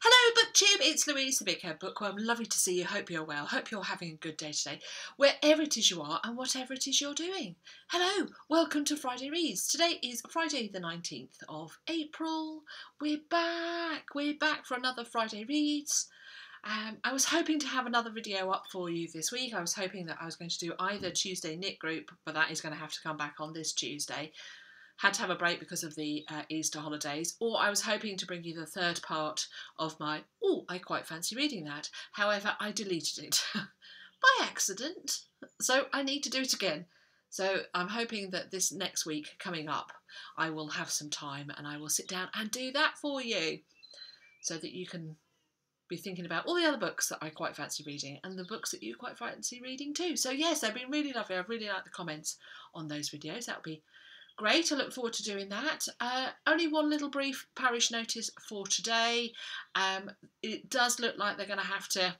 Hello, BookTube. It's Louise, the BigHaired Bookworm. Lovely to see you. Hope you're well. Hope you're having a good day today, wherever it is you are and whatever it is you're doing. Hello, welcome to Friday Reads. Today is Friday, the 19th of April. We're back. We're back for another Friday Reads. Um, I was hoping to have another video up for you this week. I was hoping that I was going to do either Tuesday knit group, but that is going to have to come back on this Tuesday had to have a break because of the uh, Easter holidays, or I was hoping to bring you the third part of my, oh, I quite fancy reading that. However, I deleted it by accident, so I need to do it again. So I'm hoping that this next week coming up, I will have some time and I will sit down and do that for you so that you can be thinking about all the other books that I quite fancy reading and the books that you quite fancy reading too. So yes, they've been really lovely. I've really liked the comments on those videos. That'll be Great, I look forward to doing that. Uh, only one little brief parish notice for today. Um, it does look like they're going to have to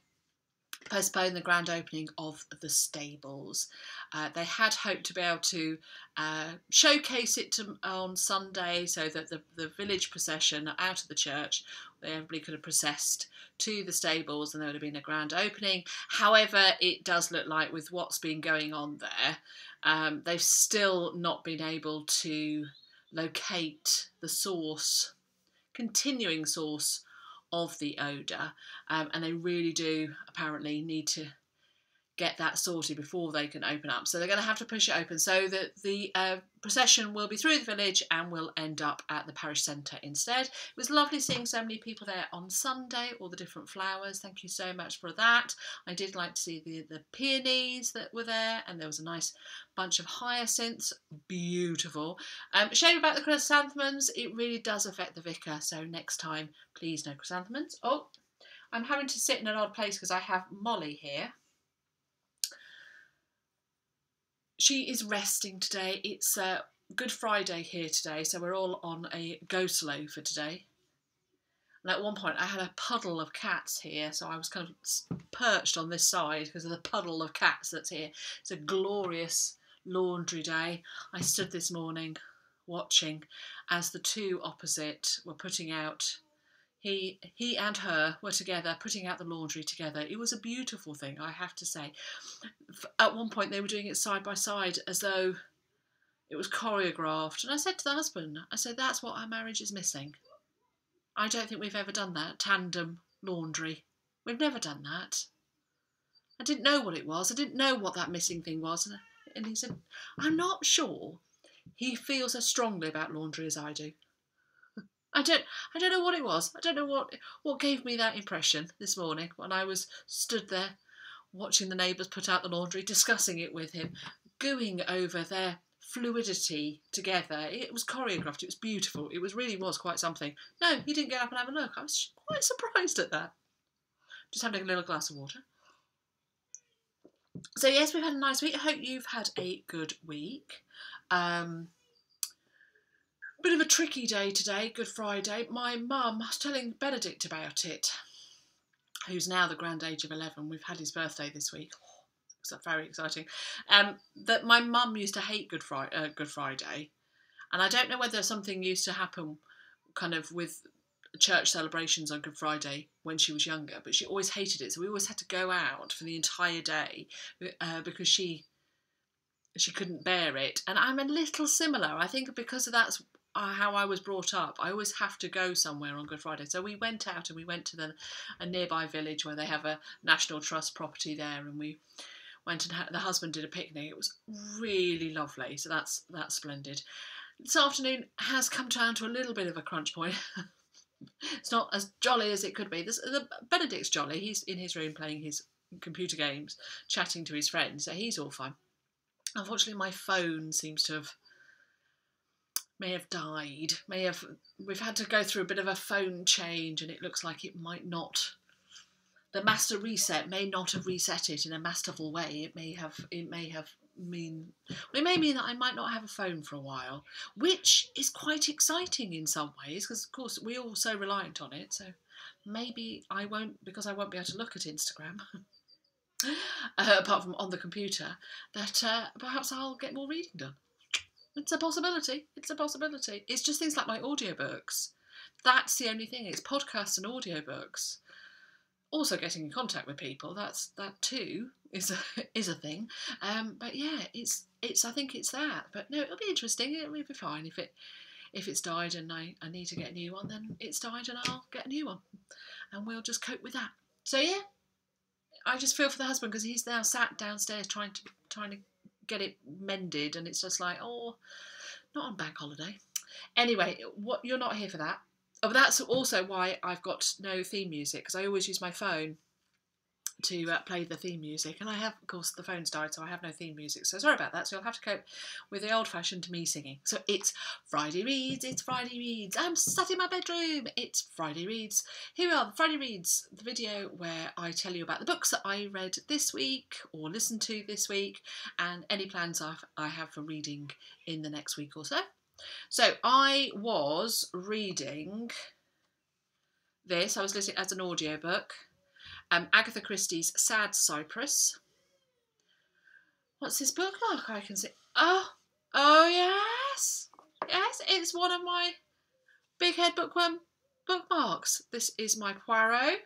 postpone the grand opening of the stables. Uh, they had hoped to be able to uh, showcase it to, on Sunday so that the, the village procession out of the church, everybody could have processed to the stables and there would have been a grand opening. However, it does look like with what's been going on there, um, they've still not been able to locate the source, continuing source of the odour, um, and they really do apparently need to get that sorted before they can open up. So they're going to have to push it open so that the uh, procession will be through the village and will end up at the parish centre instead. It was lovely seeing so many people there on Sunday, all the different flowers. Thank you so much for that. I did like to see the, the peonies that were there and there was a nice bunch of hyacinths. Beautiful. Um, shame about the chrysanthemums, it really does affect the vicar. So next time, please no chrysanthemums. Oh, I'm having to sit in an odd place because I have Molly here. She is resting today. It's uh, Good Friday here today, so we're all on a go slow for today. And at one point, I had a puddle of cats here, so I was kind of perched on this side because of the puddle of cats that's here. It's a glorious laundry day. I stood this morning watching as the two opposite were putting out he he and her were together putting out the laundry together. It was a beautiful thing i have to say. At one point they were doing it side by side as though it was choreographed. And i said to the husband i said that's what our marriage is missing. I don't think we've ever done that tandem laundry. We've never done that. I didn't know what it was. I didn't know what that missing thing was. And he said i'm not sure he feels as strongly about laundry as i do I don't I don't know what it was. I don't know what what gave me that impression this morning when I was stood there watching the neighbours put out the laundry, discussing it with him, gooing over their fluidity together. It was choreographed, it was beautiful, it was really was quite something. No, he didn't get up and have a look. I was quite surprised at that. Just having a little glass of water. So yes, we've had a nice week. I hope you've had a good week. Um, Bit of a tricky day today, Good Friday. My mum, was telling Benedict about it, who's now the grand age of 11. We've had his birthday this week. It's very exciting. Um, that my mum used to hate Good, Fri- uh, Good Friday. And I don't know whether something used to happen kind of with church celebrations on Good Friday when she was younger, but she always hated it. So we always had to go out for the entire day uh, because she she couldn't bear it. And I'm a little similar. I think because of that's Uh, how I was brought up. I always have to go somewhere on Good Friday. So we went out and we went to the, a nearby village where they have a National Trust property there, and we went and ha- the husband did a picnic. It was really lovely. So that's that's splendid. This afternoon has come down to a little bit of a crunch point. it's not as jolly as it could be. This, the Benedict's jolly. He's in his room playing his computer games, chatting to his friends, so he's all fine. Unfortunately, my phone seems to have may have died, may have we've had to go through a bit of a phone change and it looks like it might not the master reset may not have reset it in a masterful way. It may have it may have mean it may mean that I might not have a phone for a while, which is quite exciting in some ways because of course we're all so reliant on it. So maybe I won't because I won't be able to look at Instagram. uh, apart from on the computer, that uh, perhaps I'll get more reading done. It's a possibility. It's a possibility. It's just things like my audiobooks. That's the only thing. It's podcasts and audiobooks. Also, getting in contact with people. That's that too is a is a thing. Um, but yeah, it's it's. I think it's that. But no, it'll be interesting. It'll be fine if it if it's died and I, I need to get a new one. Then it's died and I'll get a new one, and we'll just cope with that. So yeah, I just feel for the husband because he's now sat downstairs trying to trying to get it mended, and it's just like oh, not on bank holiday. Anyway, what you're not here for that. Oh, that's also why I've got no theme music because I always use my phone to uh, play the theme music, and I have, of course, the phone's died, so I have no theme music. So sorry about that. So you'll have to cope with the old-fashioned me singing. So it's Friday reads. It's Friday reads. I'm sat in my bedroom. It's Friday reads. Here we are, Friday reads, the video where I tell you about the books that I read this week or listened to this week, and any plans I've, I have for reading in the next week or so. So I was reading this. I was listening as an audiobook. Um, Agatha Christie's Sad Cypress. What's this bookmark I can see? Oh, oh yes, yes, it's one of my BigHaired Bookworm bookmarks. This is my Poirot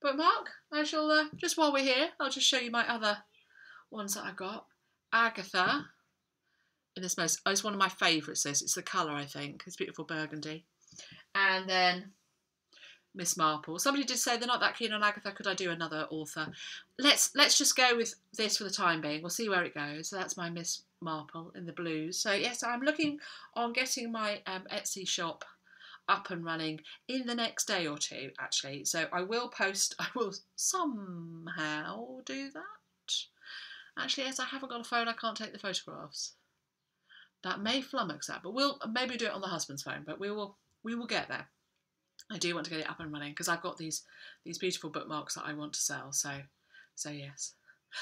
bookmark. I shall uh, just while we're here, I'll just show you my other ones that I've got. Agatha in this most, oh, it's one of my favourites. This, it's the colour I think. It's beautiful burgundy, and then Miss Marple. Somebody did say they're not that keen on Agatha. Could I do another author? Let's let's just go with this for the time being. We'll see where it goes. So that's my Miss Marple in the blues. So yes, I'm looking on getting my um, Etsy shop up and running in the next day or two. Actually, so I will post. I will somehow do that. Actually, yes, I haven't got a phone. I can't take the photographs. That may flummox that, but we'll maybe do it on the husband's phone. But we will we will get there. I do want to get it up and running because I've got these these beautiful bookmarks that I want to sell. So, so yes.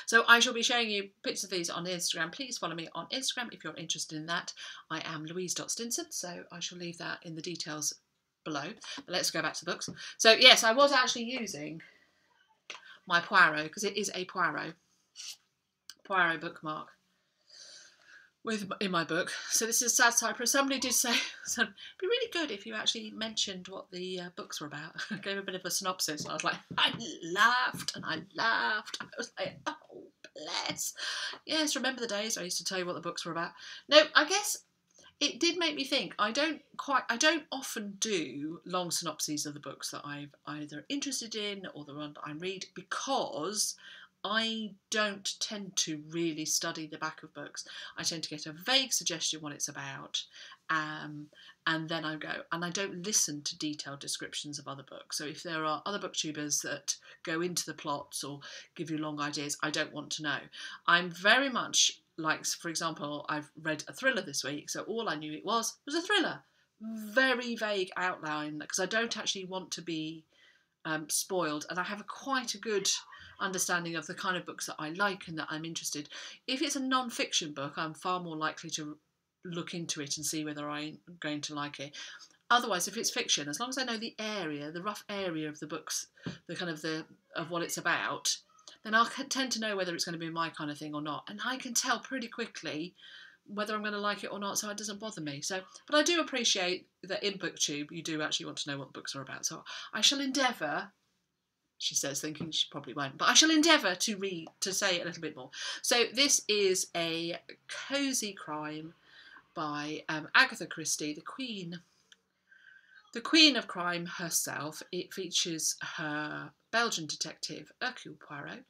So I shall be showing you pictures of these on Instagram. Please follow me on Instagram if you're interested in that. I am louise.stinson, so I shall leave that in the details below. But let's go back to the books. So yes, I was actually using my Poirot because it is a Poirot Poirot bookmark with in my book. So this is Sad Cypress. Somebody did say so it'd be really good if you actually mentioned what the uh, books were about. I gave a bit of a synopsis. I was like, I laughed and I laughed. I was like, oh bless. Yes, remember the days I used to tell you what the books were about. No, I guess it did make me think. I don't quite. I don't often do long synopses of the books that I've either interested in or the one that I read because I don't tend to really study the back of books. I tend to get a vague suggestion what it's about, um, and then I go and I don't listen to detailed descriptions of other books. So if there are other booktubers that go into the plots or give you long ideas, I don't want to know. I'm very much like, for example, I've read a thriller this week, so all I knew it was was a thriller. Very vague outline because I don't actually want to be um, spoiled, and I have a quite a good understanding of the kind of books that I like and that I'm interested. If it's a non-fiction book, I'm far more likely to look into it and see whether I'm going to like it. Otherwise, if it's fiction, as long as I know the area, the rough area of the books, the kind of the of what it's about, then I'll tend to know whether it's going to be my kind of thing or not. And I can tell pretty quickly whether I'm going to like it or not, so it doesn't bother me. So, but I do appreciate that in BookTube you do actually want to know what the books are about. So I shall endeavour she says, thinking she probably won't. But I shall endeavour to read to say a little bit more. So this is a cosy crime by um, Agatha Christie, the Queen. The Queen of Crime herself. It features her Belgian detective Hercule Poirot.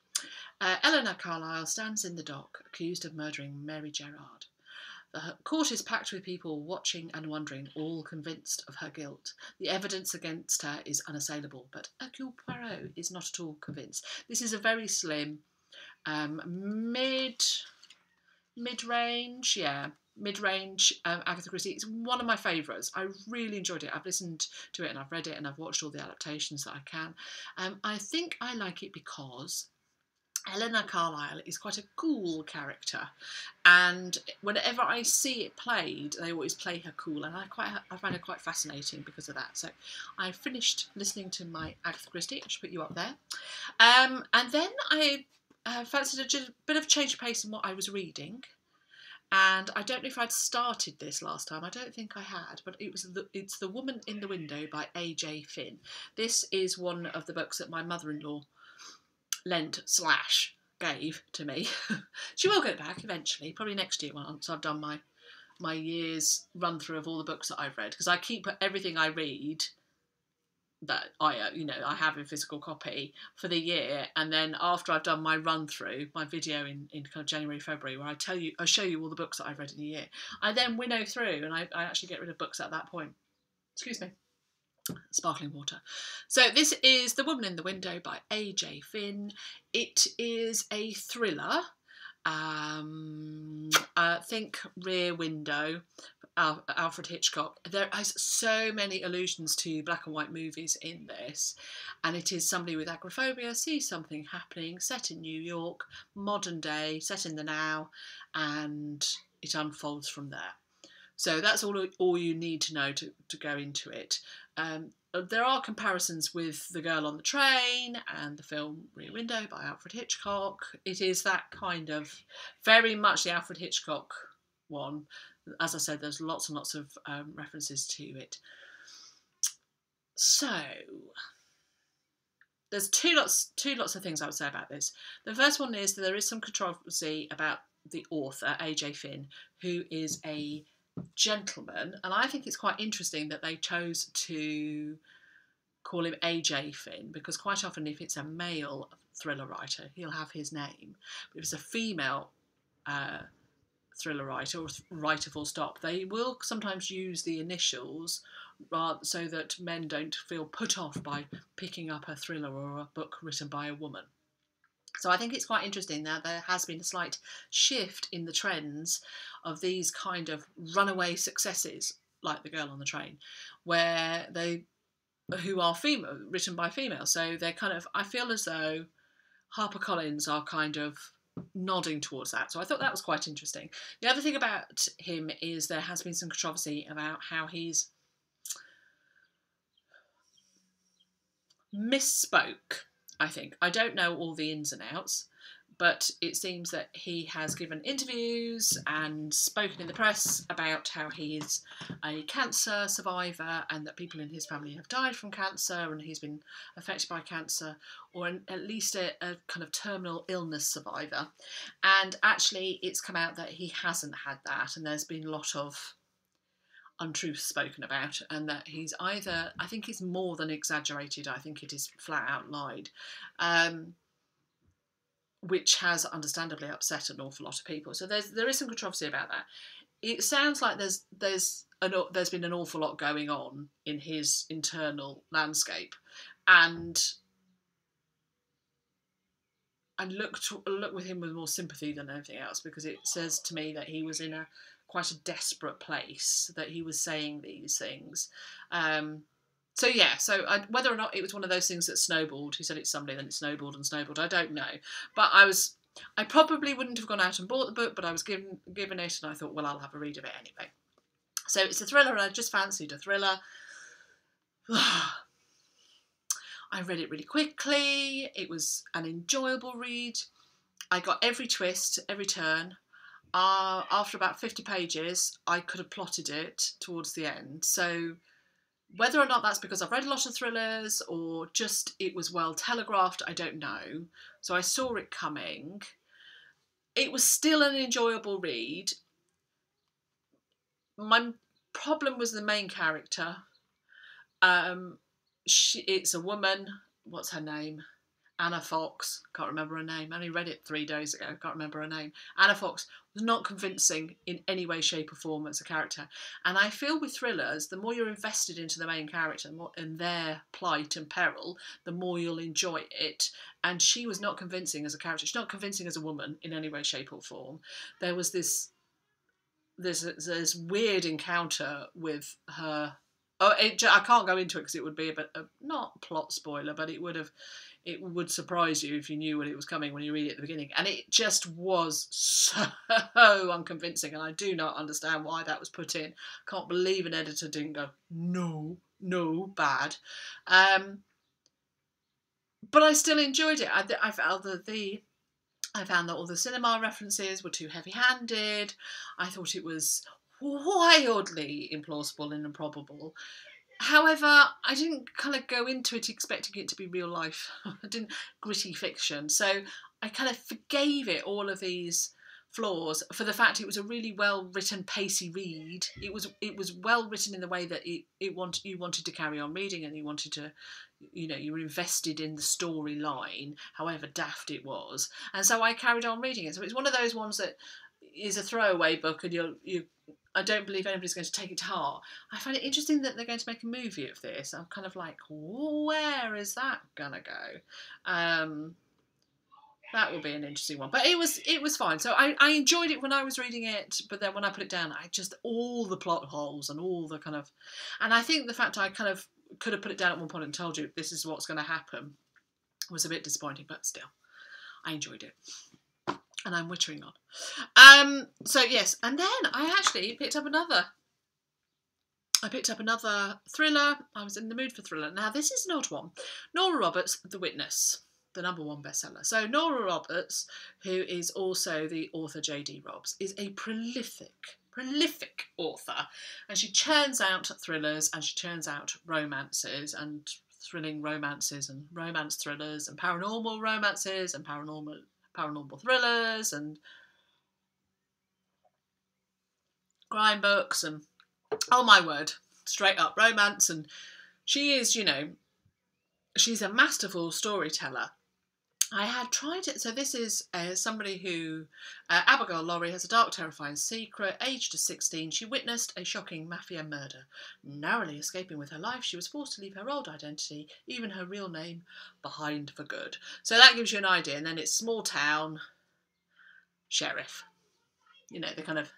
Uh, Elinor Carlisle stands in the dock, accused of murdering Mary Gerrard. The court is packed with people watching and wondering, all convinced of her guilt. The evidence against her is unassailable, but Hercule Poirot is not at all convinced. This is a very slim, um, mid, mid-range, yeah, mid-range um, Agatha Christie. It's one of my favourites. I really enjoyed it. I've listened to it and I've read it and I've watched all the adaptations that I can. Um, I think I like it because Elinor Carlisle is quite a cool character, and whenever I see it played, they always play her cool, and I quite I find her quite fascinating because of that. So I finished listening to my Agatha Christie. I should put you up there, um, and then I uh, fancied a bit of change of pace in what I was reading, And I don't know if I'd started this last time. I don't think I had, but it was the, it's The Woman in the Window by A.J. Finn. This is one of the books that my mother-in-law lent slash gave to me. she will get back eventually, probably next year once I've done my my year's run through of all the books that I've read because I keep everything I read that I uh, you know I have in physical copy for the year and then after I've done my run through my video in, in kind of January February where I tell you I show you all the books that I've read in a year. I then winnow through and I, I actually get rid of books at that point. Excuse me sparkling water so this is The Woman in the Window by AJ Finn it is a thriller um, uh, think Rear Window Alfred Hitchcock. There is so many allusions to black and white movies in this, and it is somebody with agoraphobia sees something happening set in New York, modern day, set in the now, and it unfolds from there. So that's all all you need to know to, to go into it. Um, there are comparisons with The Girl on the Train and the film Rear Window by Alfred Hitchcock. It is that kind of very much the Alfred Hitchcock one, as I said, there's lots and lots of um, references to it. So there's two lots two lots of things I would say about this. The first one is that there is some controversy about the author AJ Finn, who is a gentleman, and I think it's quite interesting that they chose to call him AJ Finn because quite often, if it's a male thriller writer, he'll have his name. But if it's a female uh, thriller writer or writer full stop, they will sometimes use the initials so that men don't feel put off by picking up a thriller or a book written by a woman. So I think it's quite interesting that there has been a slight shift in the trends of these kind of runaway successes, like The Girl on the Train, where they who are female written by females. So they're kind of I feel as though HarperCollins are kind of nodding towards that. So I thought that was quite interesting. The other thing about him is there has been some controversy about how he's misspoke, I think. I don't know all the ins and outs, but it seems that he has given interviews and spoken in the press about how he is a cancer survivor and that people in his family have died from cancer and he's been affected by cancer or an, at least a, a, kind of terminal illness survivor. And actually, it's come out that he hasn't had that, and there's been a lot of untruths spoken about, and that he's either, I think he's more than exaggerated, I think it is flat out lied. Um, which has understandably upset an awful lot of people. So there's there is some controversy about that. It sounds like there's there's an, there's been an awful lot going on in his internal landscape, and I look to, look with him with more sympathy than anything else because it says to me that he was in a quite a desperate place that he was saying these things. Um, so yeah, so I, whether or not it was one of those things that snowballed, he said it's somebody, then it snowballed and snowballed. I don't know, but I was, I probably wouldn't have gone out and bought the book, but I was given given it, and I thought, well, I'll have a read of it anyway. So it's a thriller, and I just fancied a thriller. I read it really quickly. It was an enjoyable read. I got every twist, every turn. Uh, after about 50 pages, I could have plotted it towards the end. So whether or not that's because I've read a lot of thrillers or just it was well telegraphed, I don't know. So I saw it coming. It was still an enjoyable read. My problem was the main character. Um, she, it's a woman. What's her name? Anna Fox, can't remember her name. I only read it three days ago, can't remember her name. Anna Fox was not convincing in any way, shape, or form as a character. And I feel with thrillers, the more you're invested into the main character and their plight and peril, the more you'll enjoy it. And she was not convincing as a character. She's not convincing as a woman in any way, shape, or form. There was this there's this weird encounter with her Oh, it, I can't go into it because it would be a bit of, not plot spoiler, but it would have it would surprise you if you knew when it was coming when you read it at the beginning. And it just was so unconvincing, and I do not understand why that was put in. Can't believe an editor didn't go, no, no, bad. Um, but I still enjoyed it. I, I felt that the I found that all the cinema references were too heavy handed. I thought it was wildly implausible and improbable. However, I didn't kind of go into it expecting it to be real life. I didn't gritty fiction. So I kind of forgave it all of these flaws for the fact it was a really well written pacey read it was it was well written in the way that it, it wanted you wanted to carry on reading and you wanted to you know you were invested in the storyline however daft it was and so i carried on reading it so it's one of those ones that is a throwaway book and you're you I don't believe anybody's going to take it to heart. I find it interesting that they're going to make a movie of this. I'm kind of like, where is that gonna go? Um, that will be an interesting one. But it was it was fine. So I, I enjoyed it when I was reading it, but then when I put it down, I just all the plot holes and all the kind of and I think the fact I kind of could have put it down at one point and told you this is what's going to happen was a bit disappointing, but still, I enjoyed it. And I'm wittering on. Um, so yes, and then I actually picked up another I picked up another thriller. I was in the mood for thriller. Now, this is an odd one. Nora Roberts, The Witness the number one bestseller. So Nora Roberts, who is also the author J.D. Robbs, is a prolific, prolific author, and she churns out thrillers and she churns out romances and thrilling romances and romance thrillers and paranormal romances and paranormal paranormal thrillers and crime books and oh my word, straight up romance. And she is, you know, she's a masterful storyteller I had tried it. So this is uh, somebody who, uh, Abigail Lowery, has a dark, terrifying secret. Aged to 16, she witnessed a shocking mafia murder. Narrowly escaping with her life, she was forced to leave her old identity, even her real name, behind for good. So that gives you an idea. And then it's small town sheriff. You know, the kind of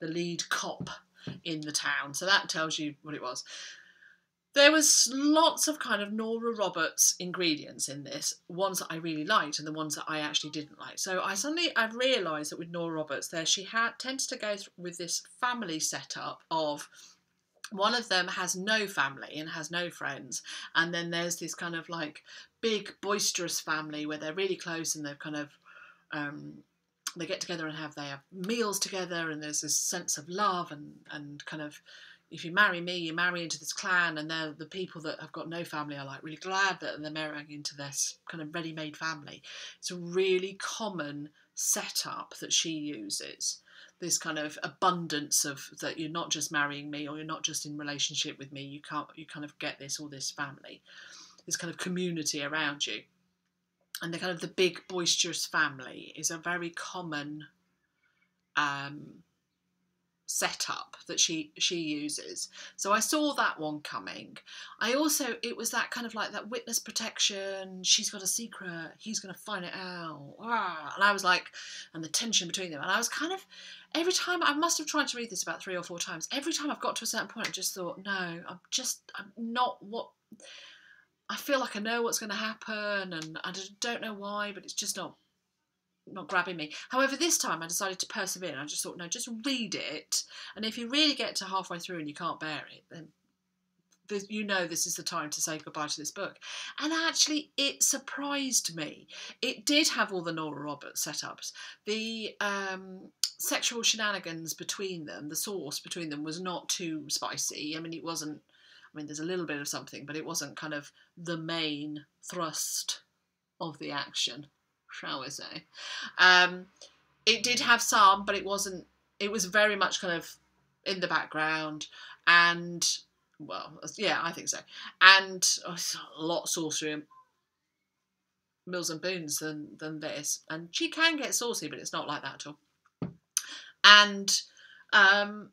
the lead cop in the town. So that tells you what it was there was lots of kind of Nora Roberts ingredients in this, ones that I really liked and the ones that I actually didn't like. So I suddenly I've realised that with Nora Roberts, there she had tends to go with this family setup of one of them has no family and has no friends, and then there's this kind of like big boisterous family where they're really close and they're kind of um, they get together and have they have meals together and there's this sense of love and and kind of if you marry me, you marry into this clan, and they're the people that have got no family are like really glad that they're marrying into this kind of ready-made family. It's a really common setup that she uses. This kind of abundance of that you're not just marrying me or you're not just in relationship with me. You can't you kind of get this or this family, this kind of community around you, and the kind of the big boisterous family is a very common um, setup that she she uses. So i saw that one coming. I also it was that kind of like that witness protection she's got a secret he's going to find it out ah, and i was like and the tension between them. And i was kind of every time i must have tried to read this about three or four times every time i've got to a certain point i just thought no i'm just i'm not what i feel like i know what's going to happen and i don't know why but it's just not not grabbing me. However, this time I decided to persevere. I just thought, no, just read it. And if you really get to halfway through and you can't bear it, then you know this is the time to say goodbye to this book. And actually, it surprised me. It did have all the Nora Roberts setups. The um, sexual shenanigans between them, the sauce between them, was not too spicy. I mean, it wasn't. I mean, there's a little bit of something, but it wasn't kind of the main thrust of the action shall we say. Um, it did have some, but it wasn't. It was very much kind of in the background, and well, yeah, I think so. And oh, a lot saucier Mills and Boons than than this, and she can get saucy, but it's not like that at all. And um,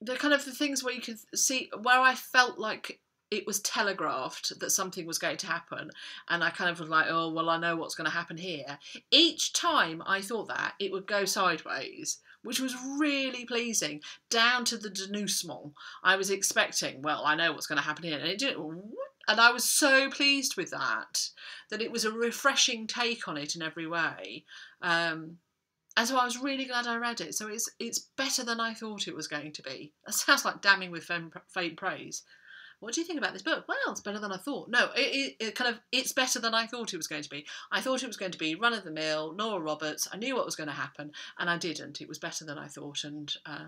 the kind of the things where you could see where I felt like it was telegraphed that something was going to happen and i kind of was like oh well i know what's going to happen here each time i thought that it would go sideways which was really pleasing down to the denouement i was expecting well i know what's going to happen here and it didn't and i was so pleased with that that it was a refreshing take on it in every way um, and so I was really glad I read it. So it's it's better than I thought it was going to be. That sounds like damning with faint praise, what do you think about this book? Well, it's better than I thought. No, it, it, it, kind of it's better than I thought it was going to be. I thought it was going to be run of the mill, Nora Roberts. I knew what was going to happen, and I didn't. It was better than I thought, and uh,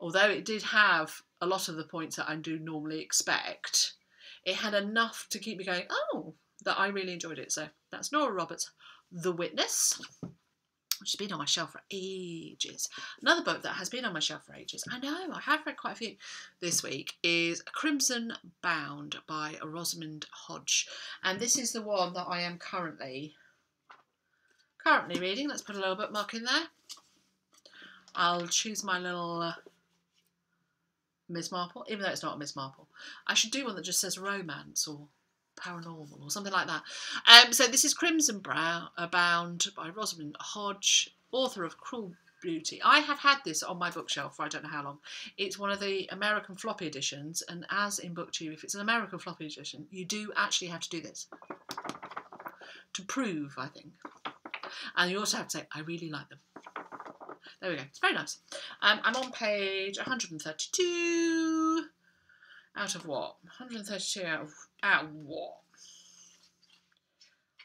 although it did have a lot of the points that I do normally expect, it had enough to keep me going. Oh, that I really enjoyed it. So that's Nora Roberts, The Witness which has been on my shelf for ages. Another book that has been on my shelf for ages, I know, I have read quite a few this week, is Crimson Bound by Rosamund Hodge. And this is the one that I am currently currently reading. Let's put a little bookmark in there. I'll choose my little uh, Miss Marple, even though it's not a Miss Marple. I should do one that just says romance or paranormal or something like that. Um, so this is Crimson Brow, uh, Bound by Rosamund Hodge, author of Cruel Beauty. I have had this on my bookshelf for I don't know how long. It's one of the American floppy editions, and as in BookTube, if it's an American floppy edition, you do actually have to do this to prove, I think. And you also have to say, I really like them. There we go. It's very nice. Um, I'm on page 132 out of what? 132 out of, of what?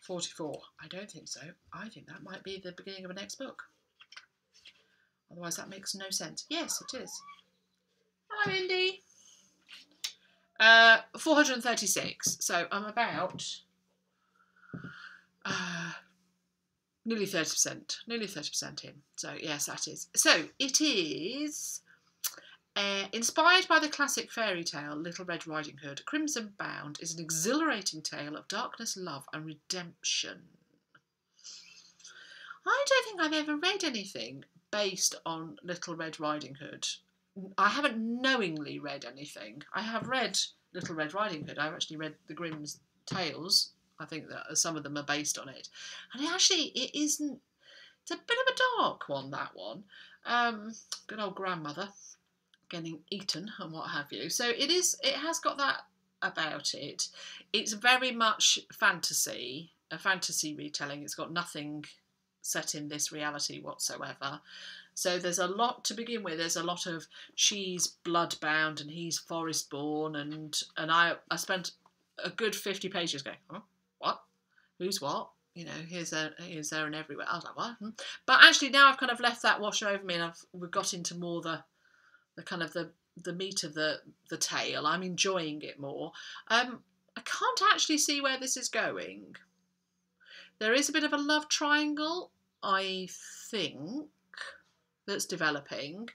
44. I don't think so. I think that might be the beginning of a next book. Otherwise, that makes no sense. Yes, it is. Hello, Indy. Uh, 436. So I'm about uh, nearly 30%. Nearly 30% in. So, yes, that is. So it is uh, inspired by the classic fairy tale Little Red Riding Hood, Crimson Bound is an exhilarating tale of darkness, love, and redemption. I don't think I've ever read anything based on Little Red Riding Hood. I haven't knowingly read anything. I have read Little Red Riding Hood. I've actually read the Grimm's Tales. I think that some of them are based on it, and it actually it isn't. It's a bit of a dark one. That one. Um, good old grandmother getting eaten and what have you. So it is. It has got that about it. It's very much fantasy, a fantasy retelling. It's got nothing set in this reality whatsoever. So there's a lot to begin with. There's a lot of she's bloodbound and he's forest born, and and I I spent a good fifty pages going, oh, what, who's what, you know, here's there, here's there, and everywhere. I was like, what? Hmm. But actually, now I've kind of left that wash over me, and I've we've got into more the the kind of the the meat of the the tale. I'm enjoying it more. Um, I can't actually see where this is going. There is a bit of a love triangle, I think, that's developing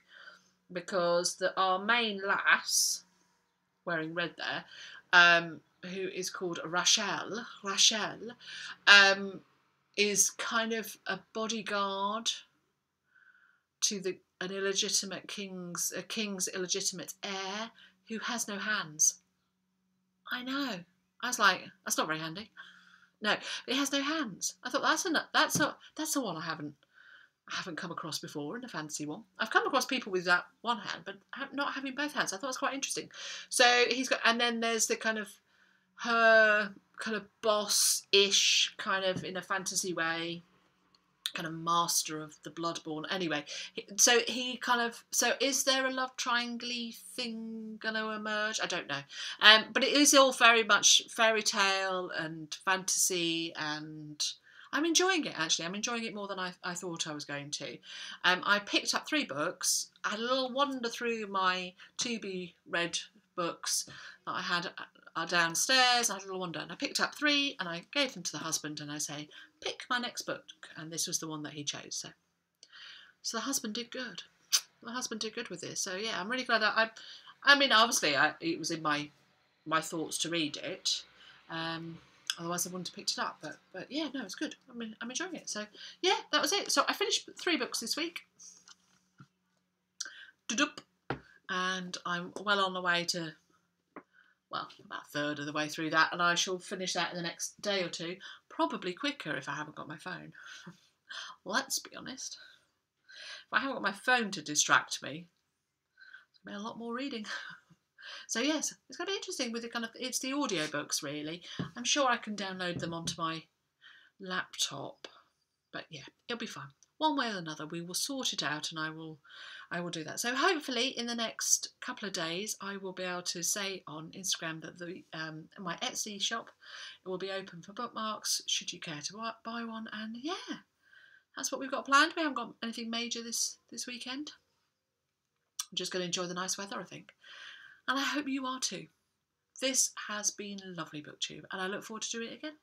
because the, our main lass, wearing red there, um, who is called Rachel, Rachel, um, is kind of a bodyguard to the an illegitimate king's a king's illegitimate heir who has no hands. I know. I was like, that's not very handy. No, but he has no hands. I thought that's a that's a that's the one I haven't I haven't come across before in a fantasy one. I've come across people with that one hand, but not having both hands. I thought it was quite interesting. So he's got, and then there's the kind of her kind of boss-ish kind of in a fantasy way kind of master of the bloodborne. Anyway, so he kind of so is there a love triangle thing going to emerge? I don't know, um, but it is all very much fairy tale and fantasy and. I'm enjoying it actually. I'm enjoying it more than I, I thought I was going to. Um, I picked up three books. I had a little wander through my to be read books that I had uh, downstairs. I had a little wander and I picked up three and I gave them to the husband and I say, pick my next book. And this was the one that he chose. So, so the husband did good. The husband did good with this. So yeah, I'm really glad that I. I mean, obviously, I, it was in my my thoughts to read it. Um, otherwise, I wouldn't have picked it up. But but yeah, no, it's good. I mean, I'm enjoying it. So yeah, that was it. So I finished three books this week. And I'm well on the way to well, about a third of the way through that, and I shall finish that in the next day or two, probably quicker if I haven't got my phone. Let's be honest. If I haven't got my phone to distract me, it's going to be a lot more reading. so yes, it's going to be interesting with the kind of, it's the audiobooks really. I'm sure I can download them onto my laptop, but yeah, it'll be fun. One way or another, we will sort it out, and I will, I will do that. So hopefully, in the next couple of days, I will be able to say on Instagram that the um, my Etsy shop will be open for bookmarks. Should you care to buy one? And yeah, that's what we've got planned. We haven't got anything major this this weekend. I'm just going to enjoy the nice weather, I think, and I hope you are too. This has been lovely booktube, and I look forward to doing it again.